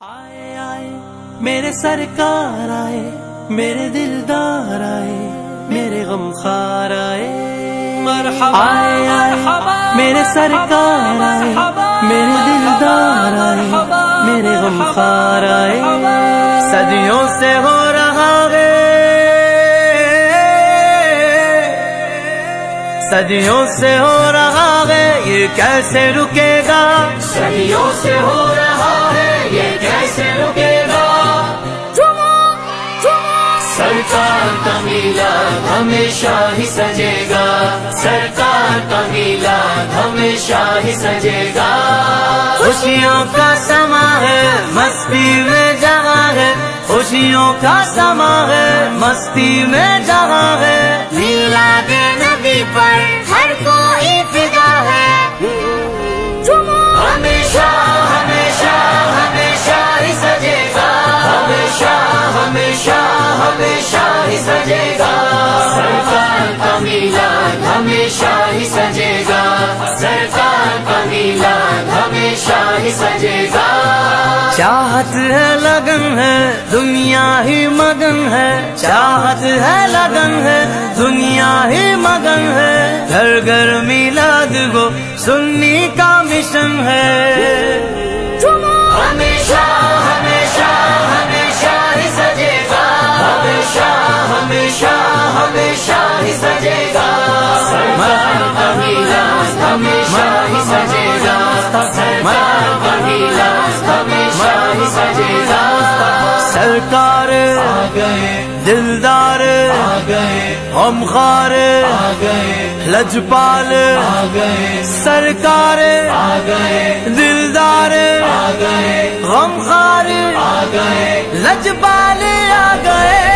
आए आए मेरे सरकार आए मेरे दिलदार आए मेरे गम खार आए आए आए मेरे सरकार आए मेरे दिलदार आए मेरे गम खार आए। सदियों से हो रहा है। सदियों से हो रहा है ये कैसे रुकेगा? सदियों से हो रहा सरकार का मेला हमेशा ही सजेगा। सरकार का मेला हमेशा ही सजेगा। खुशियों का समा है, मस्ती में जवा है। खुशियों का समा है, मस्ती में जवा है। नीला के नदी पर हर कोई सजेगा। सरकार का मिलाद हमेशा ही सजेगा। सरकार का मिलाद हमेशा ही सजेगा। चाहत है लगन है, दुनिया ही मगन है। चाहत है लगन है, दुनिया ही मगन है। घर घर मिलाद को सुन्नी का मिशन है। गए। दिलदार। आ गए। हम खार आ गए। लजपाल। आ गए। सरकार। आ गए। दिलदार। आ गए। हम खार आ गए। लजपाल। आ गए।